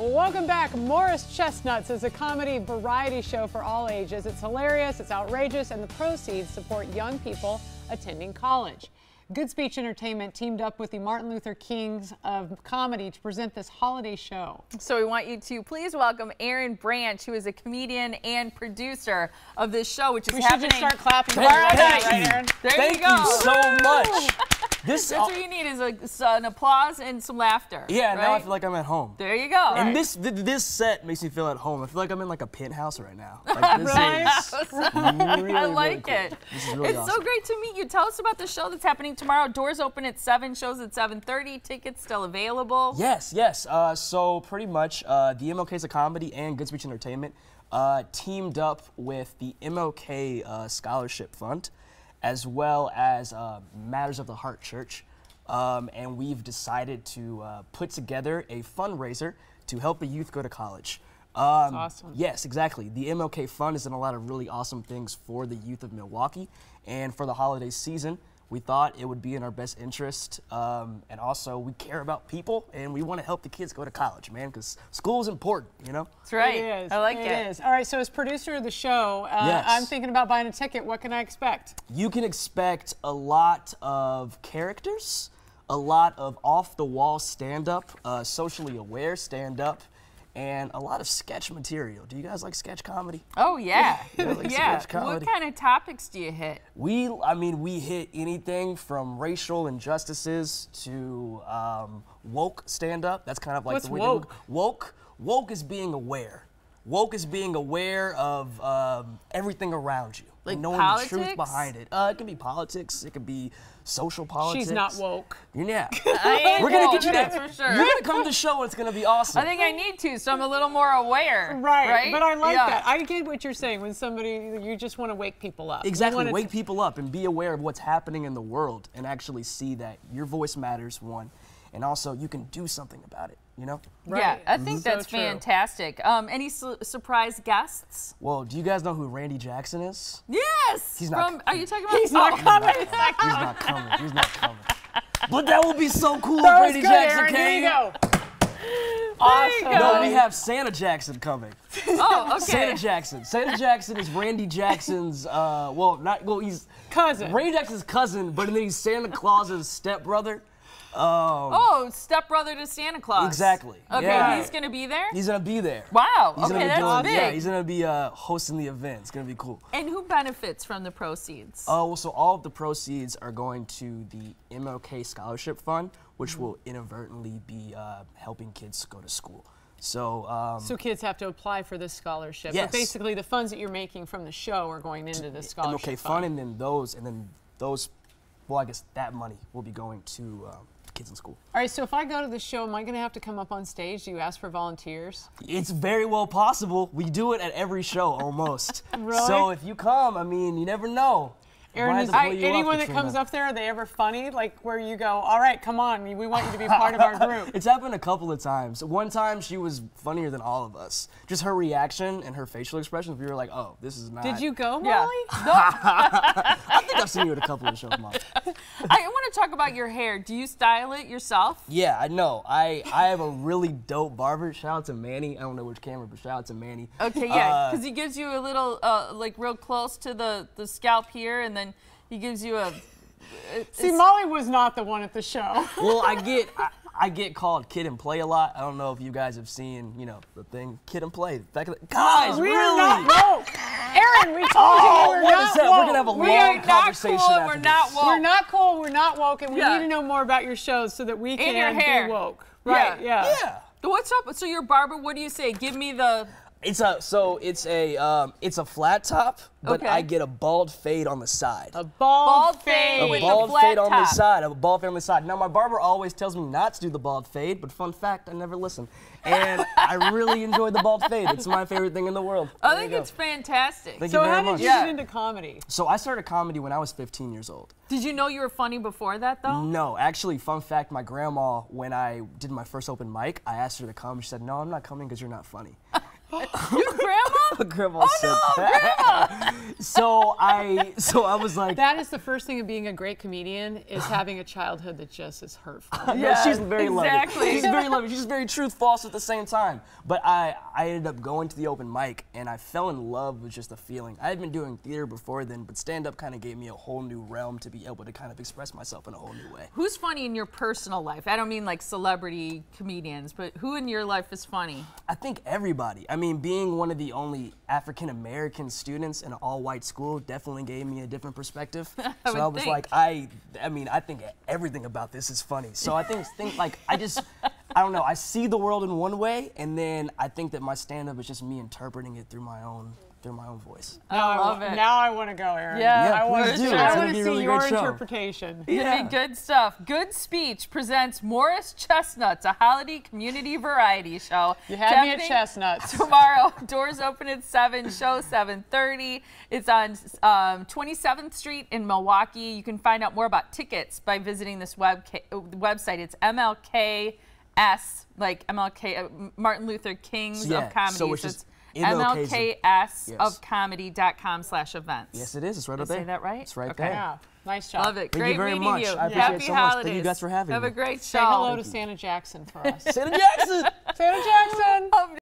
Welcome back. Morris Chestnuts is a comedy variety show for all ages. It's hilarious, it's outrageous, and the proceeds support young people attending college. Good Speech Entertainment teamed up with the Martin Luther Kings of comedy to present this holiday show. So we want you to please welcome Aaron Branch, who is a comedian and producer of this show, which is We should happening just start clapping. tomorrow Thank night. you. Right, Aaron? There Thank you go. so much. This That's what you need is a, an applause and some laughter. yeah. Now I feel like I'm at home. There you go. And this th- this set makes me feel at home. I feel like I'm in like a penthouse right now. Like this Right? really, I really like cool. it. This is really it's awesome. so great to meet you. Tell us about the show that's happening tomorrow. Doors open at 7, shows at 7.30. Tickets still available. Yes, yes. Uh, so pretty much, uh, the MLK's of Comedy and Good Speech Entertainment uh, teamed up with the MLK uh, Scholarship Fund, as well as uh, Matters of the Heart Church, um, and we've decided to uh, put together a fundraiser to help the youth go to college. Um, awesome. Yes, exactly. The MLK Fund has done a lot of really awesome things for the youth of Milwaukee, and for the holiday season, we thought it would be in our best interest. Um, and also, we care about people, and we want to help the kids go to college, man, because school is important, you know? That's right. It is. I like it. It is. All right, so as producer of the show, uh, Yes. I'm thinking about buying a ticket. What can I expect? You can expect a lot of characters, a lot of off the wall stand up, uh, socially aware stand up, and a lot of sketch material. Do you guys like sketch comedy? Oh, yeah. like yeah. What kind of topics do you hit? We, I mean, we hit anything from racial injustices to um, woke stand up. That's kind of like What's the way woke? Woke, woke is being aware. Woke is being aware of um, everything around you, Like knowing the truth behind it. Uh, it can be politics. It can be social politics. She's not woke. Yeah, I ain't we're gonna get you there. That's for sure. You're gonna come to the show. and It's gonna be awesome. I think I need to, so I'm a little more aware. Right, Right. but I like Yeah. that. I get what you're saying when somebody you just want to wake people up. Exactly. Wake people up and be aware of what's happening in the world and actually see that your voice matters, one, and also you can do something about it, you know? Right. Yeah, I think So that's true. fantastic. Um, any su- surprise guests? Well, do you guys know who Randy Jackson is? Yes. He's not- From, are you talking about? He's not Oh, coming. He's not coming. He's not coming. But that would be so cool if That was Randy good, Jackson Aaron. Here came. you go. Awesome. No, we have Santa Jackson coming. Oh, okay. Santa Jackson. Santa Jackson is Randy Jackson's. Uh, well, not well. He's Cousin. Randy Jackson's cousin, but then he's Santa Claus's stepbrother. Um, Oh, stepbrother to Santa Claus. Exactly. Okay, Yeah. he's gonna be there. He's gonna be there. Wow. He's okay, that's doing, big. yeah, he's gonna be uh, hosting the event. It's gonna be cool. and who benefits from the proceeds? Oh, well, so all of the proceeds are going to the MLK Scholarship Fund, which will inadvertently be uh, helping kids go to school. So, um, So kids have to apply for this scholarship. Yes. But basically, the funds that you're making from the show are going into the scholarship MLK Fund, and then those, and then those, well, I guess that money will be going to um, kids in school. All right. So if I go to the show, am I going to have to come up on stage? Do you ask for volunteers? It's very well possible. We do it at every show almost. Really? So if you come, I mean, you never know. Aaron, is I, pull you up, anyone that Katrina. comes up there, are they ever funny? Like where you go, all right, come on, we want you to be part of our group. It's happened a couple of times. One time she was funnier than all of us. Just her reaction and her facial expressions, we were like, oh, this is not. Did you go, Molly? Yeah. Molly? I think I've seen you at a couple of shows, Mom. I want to talk about your hair. Do you style it yourself? Yeah, I know. I, I have a really dope barber. Shout out to Manny. I don't know which camera, but shout out to Manny. Okay, yeah, Uh, because he gives you a little, uh, like, real close to the the scalp here, and then he gives you a. See, Molly was not the one at the show. well, I get I, I get called Kid and Play a lot. I don't know if you guys have seen, you know, the thing Kid and Play. Back in the, guys, we really? are not woke. Aaron, we told Oh, you we're what not is that? We're gonna have a we long conversation cool. after We're this. not woke. We're not cool. We're not woke, and we Yeah. need to know more about your shows so that we can your hair. be woke. Right? Yeah. Yeah. Yeah. What's up? So your barber, what do you say? Give me the. It's a so it's a um, it's a flat top, but Okay. I get a bald fade on the side. A bald, Bald fade. fade. a with the bald flat fade on the side, a bald fade on the side. Now my barber always tells me not to do the bald fade, but fun fact, I never listen, and I really enjoy the bald fade. It's my favorite thing in the world. I There think it's fantastic. Thank So you very how did much. you Yeah. get into comedy? So I started comedy when I was 15 years old. Did you know you were funny before that, though? No, actually, fun fact, my grandma, when I did my first open mic, I asked her to come. She said, no, I'm not coming because you're not funny. Your grandma? grandma oh, said that. so I so I was like, That is the first thing of being a great comedian is having a childhood that just is hurtful. No, she's very exactly. loving. She's very loving. She's very truth false at the same time. But I, I ended up going to the open mic and I fell in love with just the feeling. I had been doing theater before then, but stand up kind of gave me a whole new realm to be able to kind of express myself in a whole new way. Who's funny in your personal life? I don't mean like celebrity comedians, but who in your life is funny? I think everybody. I mean, being one of the only African American students in an all-white school definitely gave me a different perspective. so would I was think. like, I, I mean, I think everything about this is funny. So I think, think like, I just, I don't know. I see the world in one way, and then I think that my stand-up is just me interpreting it through my own, through my own voice. Now love wa- it. Now I want to go, Aaron. Yeah, Yeah, I want to do. see, I want to see really your great show. interpretation. Gonna good stuff. Good Speech presents Morris Chestnuts, a holiday community variety show. You had me at Happening chestnuts. Tomorrow, doors open at 7, show 7.30. It's on um, 27th Street in Milwaukee. You can find out more about tickets by visiting this web website. It's MLKS, like MLK, uh, Martin Luther King's Yeah, of Comedy. so it's just it's MLKs. MLKS Yes. of comedy.com slash events. Yes, it is. It's right Did up there. say that right? It's right Okay. there. Yeah, nice job. Love it. Thank you Great very meeting much. you. I appreciate Happy it so much. Thank you guys for having Have me. a great show. Say show. hello to Santa Jackson for us. Santa Jackson. Santa Jackson. Um,